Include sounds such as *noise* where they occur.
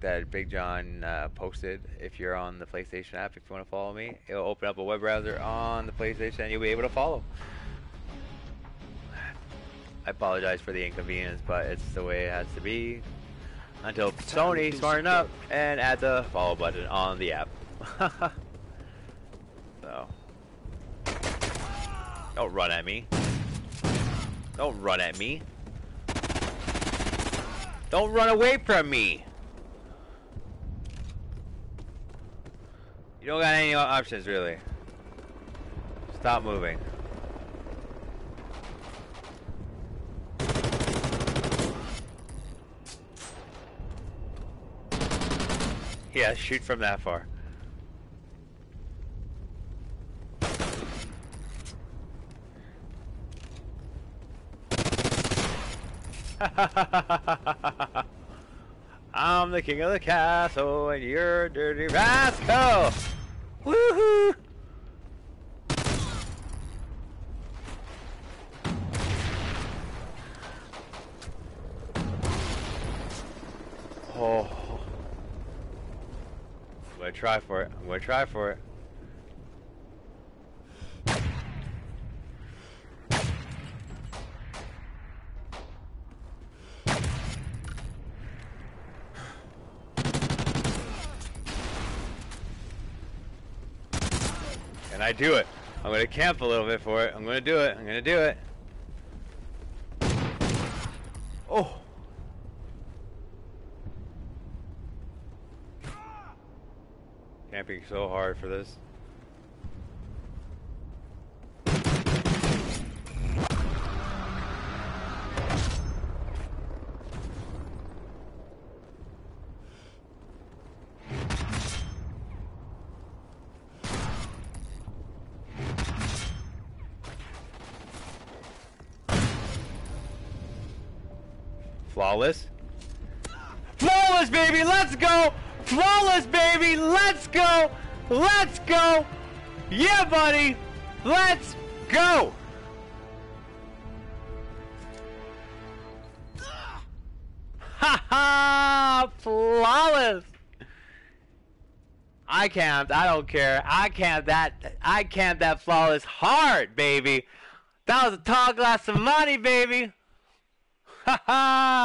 that Big John uh, posted. If you're on the PlayStation app, if you want to follow me, it'll open up a web browser on the PlayStation, and you'll be able to follow. I apologize for the inconvenience, but it's the way it has to be. Until Sony smart enough and add the follow button on the app. *laughs* so, don't run at me. Don't run at me. Don't run away from me. You don't got any options really. Stop moving. Yeah, shoot from that far. *laughs* I'm the king of the castle and you're a dirty rascal! Woohoo! Oh. I'm gonna try for it. I'm gonna try for it. And I do it. I'm gonna camp a little bit for it. I'm gonna do it. I'm gonna do it. Oh. Camping so hard for this. Flawless. Flawless, baby! Let's go! Flawless, baby! Let's go! Let's go! Yeah, buddy! Let's go! Ha ha! Flawless! I camped. I don't care. I camped that. I camped that flawless hard, baby. That was a tall glass of money, baby. Ha ha!